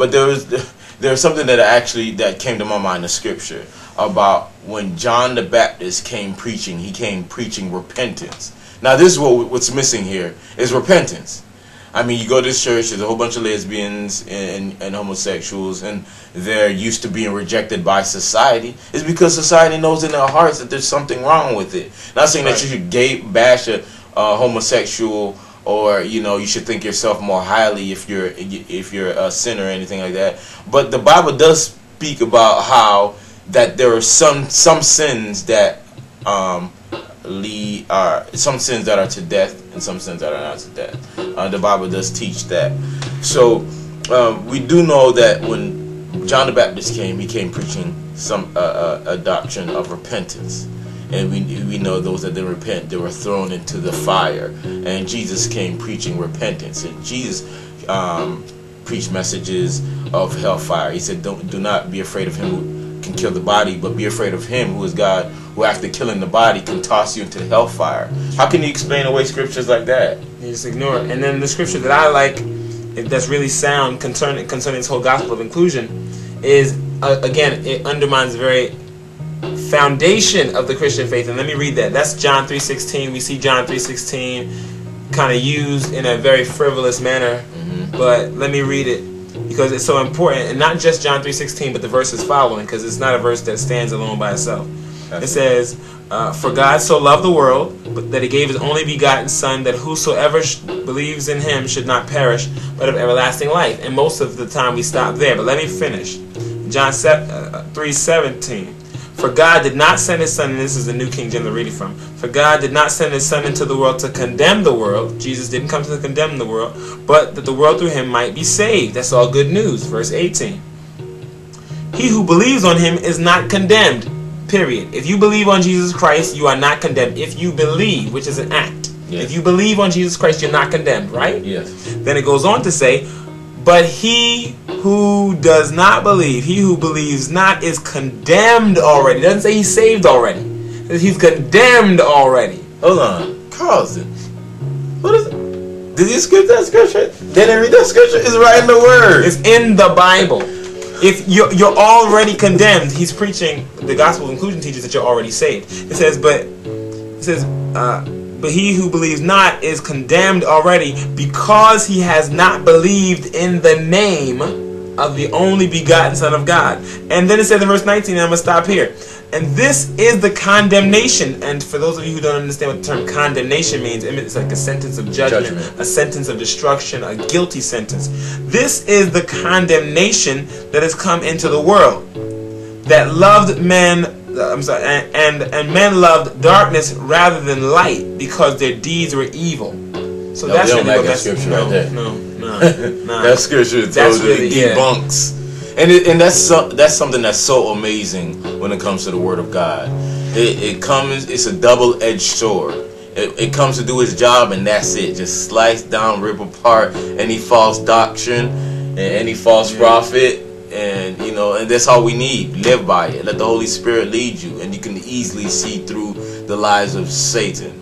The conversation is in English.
but there was there was something that actually that came to my mind, the scripture about when John the Baptist came preaching. He came preaching repentance. Now this is what what's missing here is repentance. I mean, you go to this church, there's a whole bunch of lesbians and, and homosexuals, and they're used to being rejected by society. It's because society knows in their hearts that there's something wrong with it. Not saying right. that you should gay bash a uh, homosexual or you know you should think yourself more highly if you're if you're a sinner or anything like that. But the Bible does speak about how that there are some some sins that um, lead are some sins that are to death and some sins that are not to death. Uh, the Bible does teach that. So um, we do know that when John the Baptist came, he came preaching some uh, uh, a doctrine of repentance and we we know those that didn't repent they were thrown into the fire. And jesus came preaching repentance. And jesus um, preached messages of hellfire. He said don't do not be afraid of him who can kill the body but be afraid of him who is god who after killing the body can toss you into hellfire. How can you explain away scriptures like that? You just ignore it. And then the scripture that i like that's really sound concerning concerning this whole gospel of inclusion is uh, again it undermines very foundation of the Christian faith. And let me read that. That's John 3.16. We see John 3.16 kind of used in a very frivolous manner. Mm-hmm. But let me read it because it's so important. And not just John 3.16, but the verses following because it's not a verse that stands alone by itself. It says, uh, For God so loved the world that he gave his only begotten Son, that whosoever sh- believes in him should not perish, but have everlasting life. And most of the time we stop there. But let me finish. John 7, uh, 3.17. For God did not send his son, and this is the New King James I'm reading from. For God did not send his son into the world to condemn the world. Jesus didn't come to condemn the world, but that the world through him might be saved. That's all good news. Verse 18. He who believes on him is not condemned. Period. If you believe on Jesus Christ, you are not condemned. If you believe, which is an act. Yes. If you believe on Jesus Christ, you're not condemned, right? Yes. Then it goes on to say, but he who does not believe, he who believes not, is condemned already. Doesn't say he's saved already. He's condemned already. Hold on. Carlton. What is it? Did you skip that scripture? Didn't read that scripture? It's right in the word. It's in the Bible. If you're, you're already condemned, he's preaching the gospel of inclusion teaches that you're already saved. It says, but it says, uh, but he who believes not is condemned already because he has not believed in the name of the only begotten Son of God. And then it says in verse 19, and I'm going to stop here. And this is the condemnation. And for those of you who don't understand what the term condemnation means, it's like a sentence of judgment, judgment, a sentence of destruction, a guilty sentence. This is the condemnation that has come into the world that loved men I'm sorry, and, and, and men loved darkness rather than light because their deeds were evil. So no, that's really like that scripture no, right there. No, no, no. that scripture totally really, debunks, yeah. and it, and that's so, that's something that's so amazing when it comes to the Word of God. It, it comes, it's a double-edged sword. It, it, comes to do its job, and that's it. Just slice down, rip apart any false doctrine and any false yeah. prophet and you know and that's all we need. Live by it. Let the holy spirit lead you and you can easily see through the lies of satan